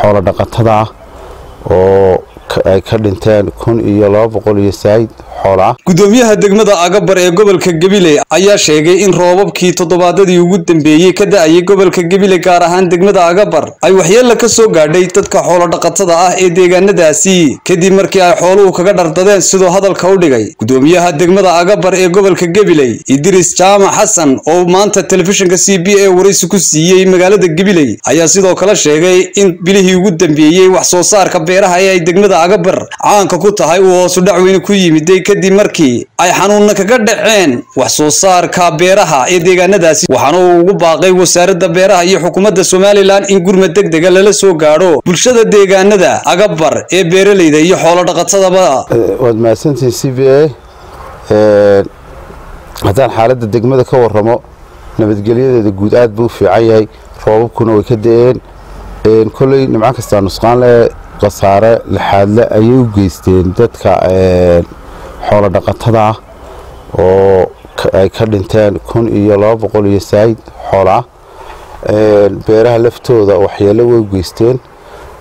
xoolo dhaqatada ah oo ay ka dhinteen kun iyo laba boqol iyo saayid xoolo ah gudoomiyaha degmada agabar ee gobolka gabiley ayaa sheegay in roobabkii toddobaadadii ugu dambeeyey ka da'ayay gobolka gabiley gaar ahaan degmada agabar ay waxyeella ka soo gaadhay dadka xoolo dhaqatada ah ee deegaanadaasi. Kadib markii ay xooluhu kaga dhardadeen sidoo hadalka u dhigay gudoomiyaha degmada agabar ee gobolka gabiley idris jaamac xasan oo maanta telefishinka c b a waraysi ku siiyey magaalada gabiley ayaa sidoo kale sheegay in bilihii ugu dambeeyey wax soo saarka beeraha ee ay degmada agabar caanka ku tahay uu hoosu dhacweyne ku yimiday kadib markii ay xanuunna kaga dhaceen wax soo saarka beeraha ee deegaanadaasi waxaana uu ugu baaqay wasaaradda beeraha iyo xukuumadda somalilan in gurmad deg dega lala soo gaadho bulshada deegaanada agabar ee beeraleyda iyo xoolo dhaqatadaba waad mahadsantihiin c b a. Haddaan xaaladda degmada ka waramo nabadgelyadeeda guud aad buu fiican yahay roobabkuna way ka da'een. Kolley nimco kastaa nusqaanle khasaare lixaadle ayay u geysteen dadka xoolo dhaqatada ah oo ay ka dhinteen kun iyo laba boqol iyo saayid xoolo ah beeraha laftooda waxyeelo way geysteen.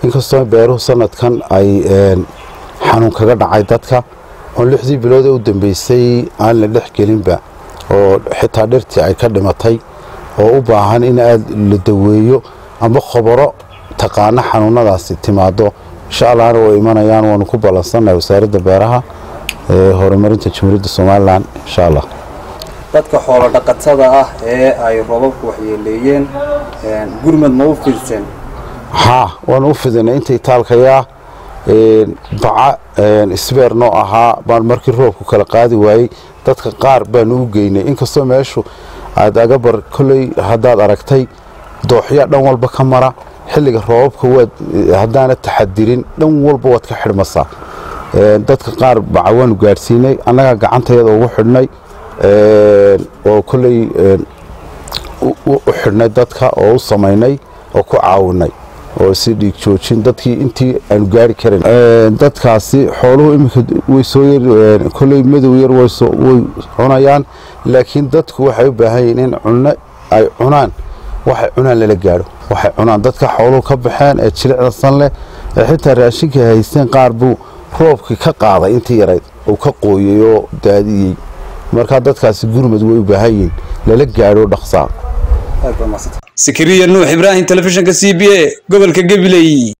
Inkastoo beeruhu sanadkan ay xanuun kaga dhacay dadka oon lixdii bilood ee u dambeysay aan la dhex gelinba oo xitaa dhirtii ay ka dhimatay oo u baahan in aad la daweeyo amba khobaro taqaano xanuunadaasi timaado. Insha allahna way imanayaan waanu ku ballansannahay wasaaradda beeraha. ee horumarinta jamhuuriyadda somalilan insha allah dadka xoolo dhaqatada ah ee ay roobabku waxyeeleeyeen gurmad ma u fidseen haa waanu u fidinay inta itaalkayaa baca isbeer noo ahaa baan markii roobku kala qaadi waayey. Dadka qaar baanu u geynay. Inkastoo meeshu aad agabar kolley haddaad aragtay dooxya dhan walba ka mara. Xilliga roobabka waad haddaana taxadirin dhan walba waad ka xidhmasaa dadka qaar baca waanu gaadhsiinay. Annagaa gacantayada ugu xidhnay oo kolley u xidhnay dadka oo u samaynay oo ku caawinay oo si dhiig joojin dadkii intii aanu gaari karin. Dadkaasi xooluhu iminka way soo yar kolley madow yar way cunayaan laakiin dadku waxay u baahan yihiin in cunno ay cunaan. Waxay cunaan lala gaadho waxay cunaan. Dadka xooluhu ka baxeen ee jilicda san leh ee xitaa raashinka haysteen qaar buu roobkii ka qaaday intii yarayd uu ka qooyey oo daadiyey. Markaa dadkaasi gurmad way u baahan yihiin lala gaadho dhaqsaa sakariya nuux ibraahim telefishinka c b a gobolka gabiley